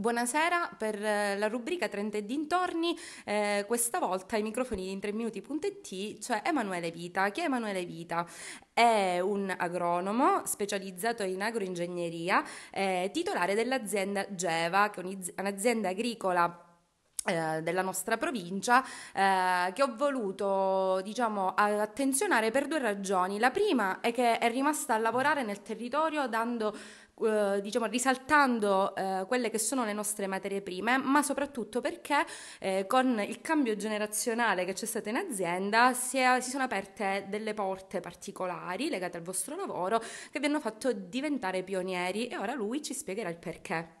Buonasera, per eh, la rubrica 30 e dintorni, eh, questa volta ai microfoni di 3minuti.it c'è Emanuele Vita. Chi è Emanuele Vita? È un agronomo specializzato in agroingegneria, eh, titolare dell'azienda Geva, che è un'azienda agricola eh, della nostra provincia eh, che ho voluto diciamo attenzionare per due ragioni la prima è che è rimasta a lavorare nel territorio dando eh, diciamo, risaltando eh, quelle che sono le nostre materie prime, ma soprattutto perché eh, con il cambio generazionale che c'è stato in azienda si, è, si, sono aperte delle porte particolari legate al vostro lavoro che vi hanno fatto diventare pionieri e ora lui ci spiegherà il perché.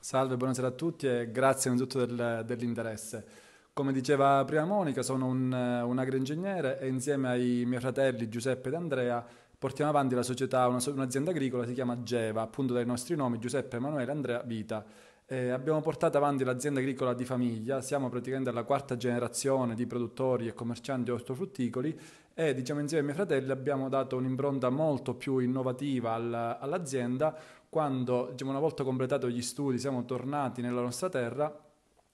Salve, buonasera a tutti e grazie innanzitutto del, dell'interesse. Come diceva prima Monica, sono un, un agroingegnere e insieme ai miei fratelli Giuseppe ed Andrea portiamo avanti la società, una, un'azienda agricola, si chiama Geva, appunto dai nostri nomi, Giuseppe, Emanuele, Andrea, Vita. Eh, abbiamo portato avanti l'azienda agricola di famiglia, siamo praticamente alla quarta generazione di produttori e commercianti ortofrutticoli e diciamo insieme ai miei fratelli abbiamo dato un'impronta molto più innovativa all, all'azienda quando diciamo, una volta completato gli studi siamo tornati nella nostra terra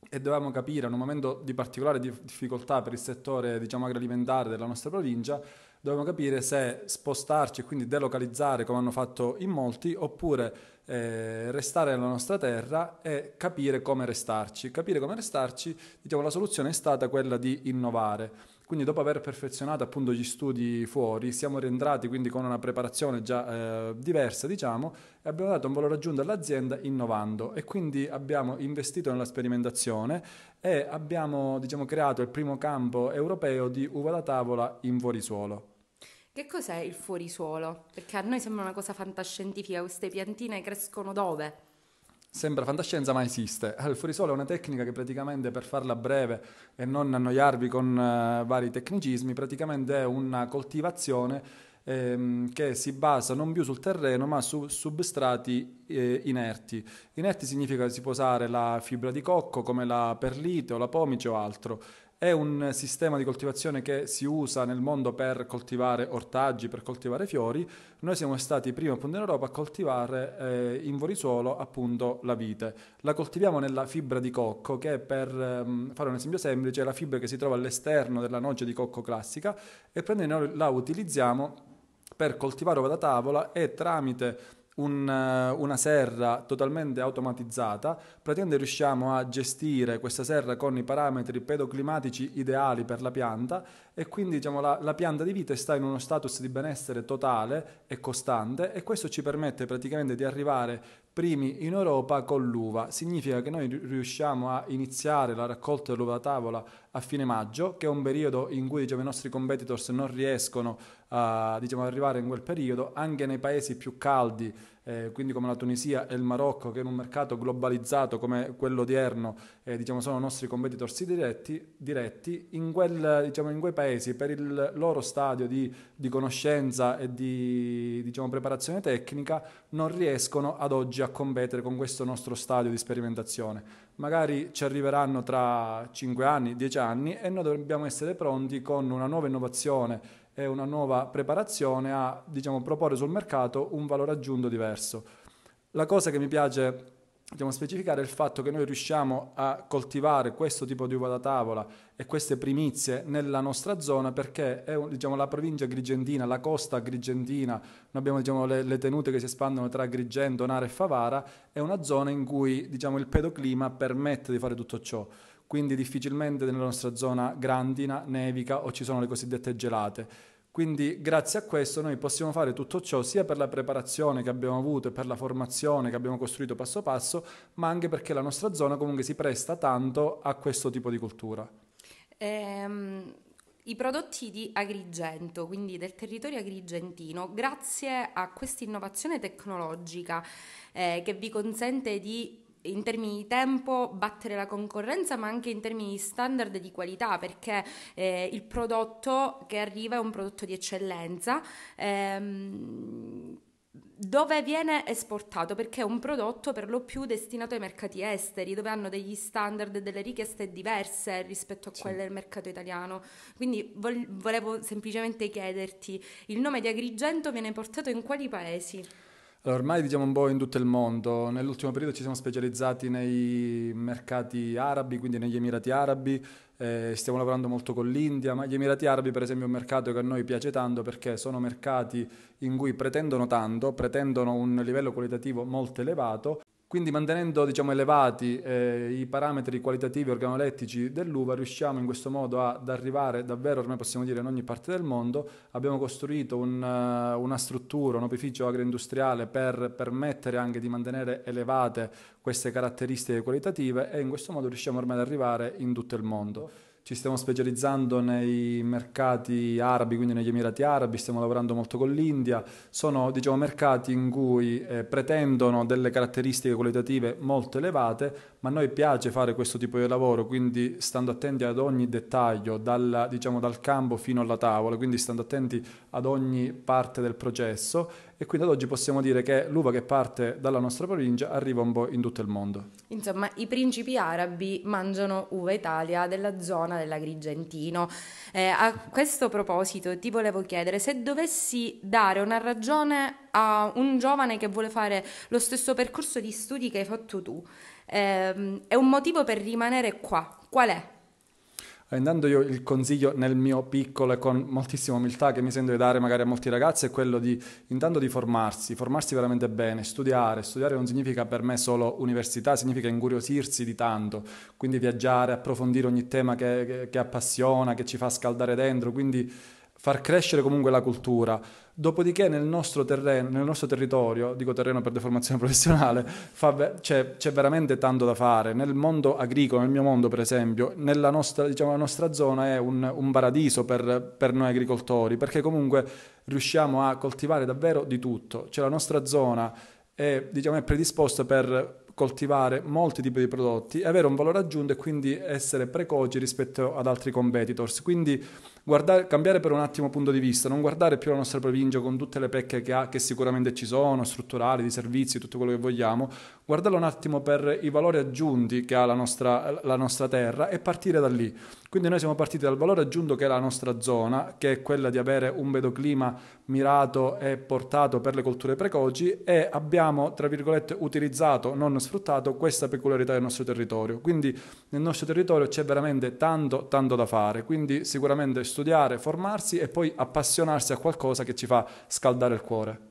e dovevamo capire in un momento di particolare difficoltà per il settore diciamo, agroalimentare della nostra provincia dobbiamo capire se spostarci e quindi delocalizzare come hanno fatto in molti oppure eh, restare nella nostra terra e capire come restarci. Capire come restarci, diciamo, la soluzione è stata quella di innovare. Quindi dopo aver perfezionato appunto gli studi fuori, siamo rientrati quindi con una preparazione già eh, diversa, diciamo, e abbiamo dato un valore aggiunto all'azienda innovando e quindi abbiamo investito nella sperimentazione e abbiamo diciamo, creato il primo campo europeo di uva da tavola in fuorisuolo. Che cos'è il fuorisuolo? Perché a noi sembra una cosa fantascientifica, queste piantine crescono dove? Sembra fantascienza, ma esiste. Il fuorisuolo è una tecnica che praticamente, per farla breve e non annoiarvi con uh, vari tecnicismi, praticamente è una coltivazione ehm, che si basa non più sul terreno ma su substrati eh, inerti. Inerti significa che si può usare la fibra di cocco come la perlite o la pomice o altro è un sistema di coltivazione che si usa nel mondo per coltivare ortaggi, per coltivare fiori. Noi siamo stati i primi appunto in Europa a coltivare eh, in vorisuolo appunto la vite. La coltiviamo nella fibra di cocco che per ehm, fare un esempio semplice è la fibra che si trova all'esterno della noce di cocco classica e noi la utilizziamo per coltivare uva da tavola e tramite un, eh, una serra totalmente automatizzata, praticamente riusciamo a gestire questa serra con i parametri pedoclimatici ideali per la pianta e quindi diciamo, la, la, pianta di vite sta in uno status di benessere totale e costante e questo ci permette praticamente di arrivare primi in Europa con l'uva. Significa che noi riusciamo a iniziare la raccolta dell'uva da tavola a fine maggio, che è un periodo in cui diciamo, i nostri competitors non riescono a diciamo, arrivare in quel periodo, anche nei paesi più caldi eh, quindi come la Tunisia e il Marocco, che in un mercato globalizzato come quello odierno eh, diciamo, sono nostri competitors diretti, diretti in, quel, diciamo, in, quei paesi per il loro stadio di, di conoscenza e di diciamo, preparazione tecnica non riescono ad oggi a competere con questo nostro stadio di sperimentazione. Magari ci arriveranno tra 5 anni, 10 anni e noi dobbiamo essere pronti con una nuova innovazione e una nuova preparazione a diciamo, proporre sul mercato un valore aggiunto diverso. La cosa che mi piace diciamo, specificare è il fatto che noi riusciamo a coltivare questo tipo di uva da tavola e queste primizie nella nostra zona perché è diciamo, la provincia agrigentina, la costa agrigentina, noi abbiamo diciamo, le, le, tenute che si espandono tra Agrigento, Nara e Favara, è una zona in cui diciamo, il pedoclima permette di fare tutto ciò quindi difficilmente nella nostra zona grandina, nevica o ci sono le cosiddette gelate. Quindi grazie a questo noi possiamo fare tutto ciò sia per la preparazione che abbiamo avuto e per la formazione che abbiamo costruito passo passo, ma anche perché la nostra zona comunque si presta tanto a questo tipo di cultura. Ehm, I prodotti di Agrigento, quindi del territorio agrigentino, grazie a questa innovazione tecnologica eh, che vi consente di in termini di tempo battere la concorrenza, ma anche in termini di standard di qualità, perché eh, il prodotto che arriva è un prodotto di eccellenza. Ehm, dove viene esportato perché è un prodotto per lo più destinato ai mercati esteri dove hanno degli standard e delle richieste diverse rispetto a sì. quelle del mercato italiano quindi vol- volevo semplicemente chiederti il nome di Agrigento viene portato in quali paesi? Allora, ormai diciamo un po' in tutto il mondo, nell'ultimo periodo ci siamo specializzati nei mercati arabi, quindi negli Emirati Arabi, eh, stiamo lavorando molto con l'India, ma gli Emirati Arabi per esempio è un mercato che a noi piace tanto perché sono mercati in cui pretendono tanto, pretendono un livello qualitativo molto elevato quindi mantenendo diciamo, elevati eh, i parametri qualitativi organolettici dell'uva riusciamo in questo modo ad arrivare davvero, ormai possiamo dire, in ogni parte del mondo. Abbiamo costruito un, uh, una struttura, un opificio agroindustriale per permettere anche di mantenere elevate queste caratteristiche qualitative e in questo modo riusciamo ormai ad arrivare in tutto il mondo. Ci stiamo specializzando nei mercati arabi, quindi negli Emirati Arabi, stiamo lavorando molto con l'India. Sono diciamo, mercati in cui eh, pretendono delle caratteristiche qualitative molto elevate, ma a noi piace fare questo tipo di lavoro, quindi stando attenti ad ogni dettaglio, dal, diciamo, dal campo fino alla tavola, quindi stando attenti ad ogni parte del processo e quindi ad oggi possiamo dire che l'uva che parte dalla nostra provincia arriva un po' in tutto il mondo. Insomma, i principi arabi mangiano uva Italia della zona dell'Agrigentino. Eh, a questo proposito ti volevo chiedere se dovessi dare una ragione a un giovane che vuole fare lo stesso percorso di studi che hai fatto tu, eh, è un motivo per rimanere qua. Qual è? Intanto io il consiglio nel mio piccolo e con moltissima umiltà che mi sento di dare magari a molti ragazzi è quello di intanto di formarsi, formarsi veramente bene, studiare. Studiare non significa per me solo università, significa incuriosirsi di tanto, quindi viaggiare, approfondire ogni tema che, che, che appassiona, che ci fa scaldare dentro, quindi far crescere comunque la cultura. Dopodiché nel nostro terreno, nel nostro territorio, dico terreno per deformazione professionale, fa, c'è, c'è, veramente tanto da fare. Nel mondo agricolo, nel mio mondo per esempio, nostra, diciamo, la nostra zona è un, un paradiso per, per, noi agricoltori, perché comunque riusciamo a coltivare davvero di tutto. Cioè la nostra zona è, diciamo, è predisposta per coltivare molti tipi di prodotti, avere un valore aggiunto e quindi essere precoci rispetto ad altri competitors. Quindi guardare, cambiare per un attimo punto di vista, non guardare più la nostra provincia con tutte le pecche che ha, che sicuramente ci sono, strutturali, di servizi, tutto quello che vogliamo, guardarla un attimo per i valori aggiunti che ha la nostra, la nostra terra e partire da lì. Quindi noi siamo partiti dal valore aggiunto che è la nostra zona, che è quella di avere un bedoclima mirato e portato per le colture precoci e abbiamo, tra virgolette, utilizzato, non sfruttato questa peculiarità del nostro territorio. Quindi nel nostro territorio c'è veramente tanto, tanto da fare. Quindi sicuramente studiare, formarsi e poi appassionarsi a qualcosa che ci fa scaldare il cuore.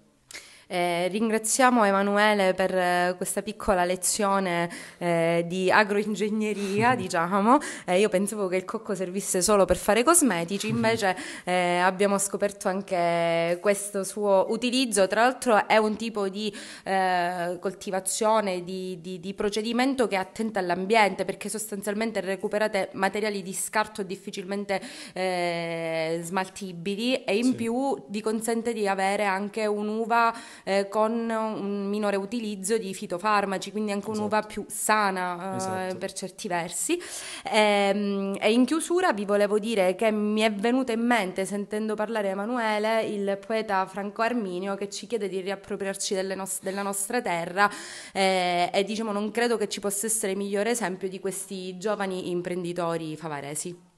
Eh, ringraziamo Emanuele per eh, questa piccola lezione eh, di agroingegneria, diciamo. Eh, io pensavo che il cocco servisse solo per fare cosmetici, invece eh, abbiamo scoperto anche questo suo utilizzo. Tra l'altro è un tipo di eh, coltivazione, di, di, di, procedimento che è attento all'ambiente perché sostanzialmente recuperate materiali di scarto difficilmente smaltibili e in sì. più vi consente di avere anche un'uva eh, con un minore utilizzo di fitofarmaci, quindi anche esatto. un'uva più sana eh, esatto. per certi versi. E, ehm, e, in chiusura vi volevo dire che mi è venuto in mente, sentendo parlare Emanuele, il poeta Franco Arminio che ci chiede di riappropriarci nos- della nostra terra eh, e diciamo non credo che ci possa essere migliore esempio di questi giovani imprenditori favaresi.